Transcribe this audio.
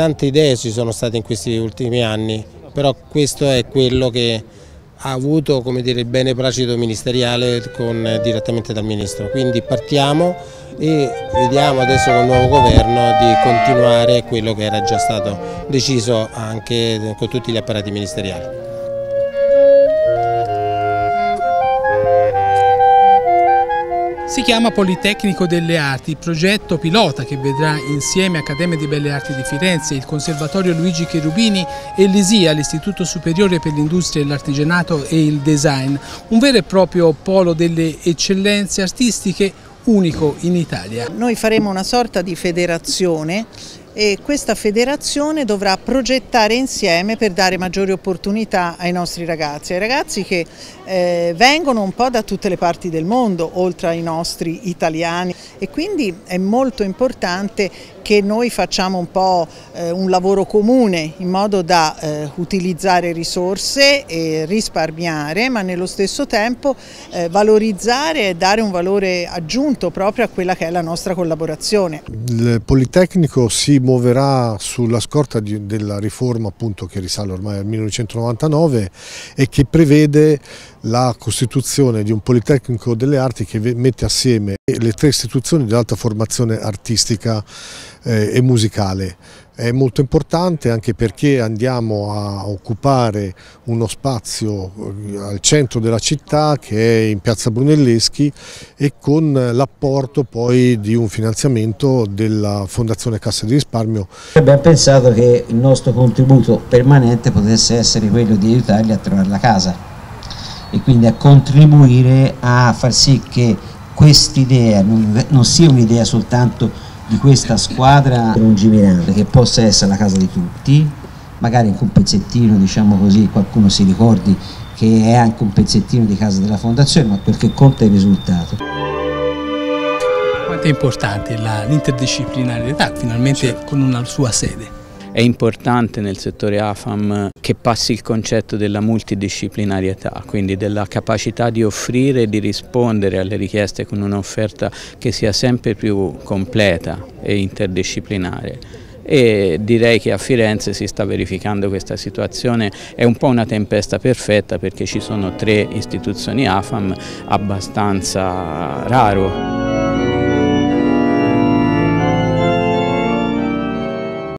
tante idee ci sono state in questi ultimi anni, però questo è quello che ha avuto dire, il beneplacito ministeriale con, direttamente dal Ministro. Quindi partiamo e vediamo adesso con il nuovo governo di continuare quello che era già stato deciso anche con tutti gli apparati ministeriali. Si chiama Politecnico delle Arti, progetto pilota che vedrà insieme Accademia di Belle Arti di Firenze, il Conservatorio Luigi Cherubini e l'ISIA, l'Istituto Superiore per l'Industria e l'Artigianato e il Design, un vero e proprio polo delle eccellenze artistiche unico in Italia. Noi faremo una sorta di federazione e questa federazione dovrà progettare insieme per dare maggiori opportunità ai nostri ragazzi, ai ragazzi che eh, vengono un po' da tutte le parti del mondo, oltre ai nostri italiani e quindi è molto importante che noi facciamo un po' eh, un lavoro comune in modo da eh, utilizzare risorse e risparmiare ma nello stesso tempo eh, valorizzare e dare un valore aggiunto proprio a quella che è la nostra collaborazione. Il Politecnico si muoverà sulla scorta di, della riforma appunto che risale ormai al 1999 e che prevede la costituzione di un Politecnico delle Arti che mette assieme le tre istituzioni di alta formazione artistica eh, e musicale. È molto importante anche perché andiamo a occupare uno spazio eh, al centro della città che è in piazza Brunelleschi e con l'apporto poi di un finanziamento della Fondazione Cassa di Risparmio. Abbiamo pensato che il nostro contributo permanente potesse essere quello di aiutarli a trovare la casa e quindi a contribuire a far sì che quest'idea non, non sia un'idea soltanto di questa squadra lungimirante che possa essere la casa di tutti magari anche un pezzettino diciamo così qualcuno si ricordi che è anche un pezzettino di casa della fondazione ma quel che conta è il risultato. Quanto è importante l'interdisciplinarietà finalmente certo. con una sua sede è importante nel settore AFAM che passi il concetto della multidisciplinarietà, quindi della capacità di offrire e di rispondere alle richieste con un'offerta che sia sempre più completa e interdisciplinare e direi che a Firenze si sta verificando questa situazione, è un po' una tempesta perfetta perché ci sono tre istituzioni AFAM abbastanza raro.